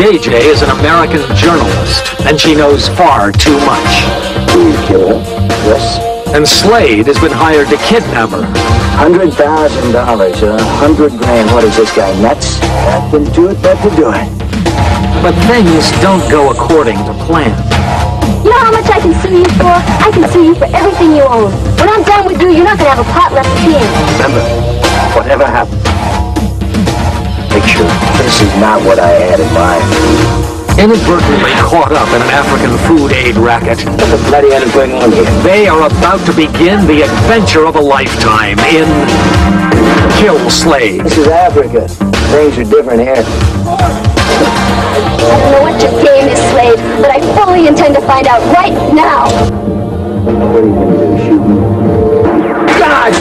JJ is an American journalist, and she knows far too much. You kill her. Yes. And Slade has been hired to kidnap her. Hundred thousand dollars, a hundred grand. What is this guy, nuts? Nothing do it but to do it. But things don't go according to plan. You know how much I can sue you for? I can sue you for everything you own. When I'm done with you, you're not gonna have a pot left to pee in. Remember, whatever happens, make sure this is not what I had in mind. Inadvertently caught up in an African food aid racket, What the bloody hell is going on here? they are about to begin the adventure of a lifetime in Kill Slade. This is Africa. Things are different here. I don't know what your game is, Slade, but I fully intend to find out right now. What are you gonna do? Shoot me? God!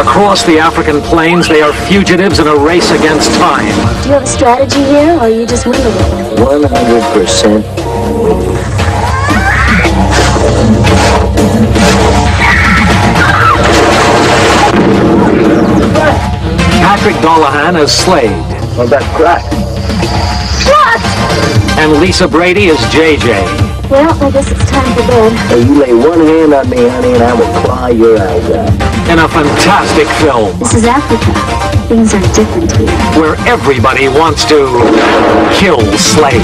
Across the African plains, they are fugitives in a race against time. Do you have a strategy here, or are you just winging it? One hundred percent. Patrick Dollaghan as Slade, What about crack? What? and Lisa Brady as JJ. Well, I guess it's time for bed. Hey, you lay one hand on me, honey, and I will claw your eyes out. In a fantastic film This is Africa. Things are different here. where everybody wants to kill Slade.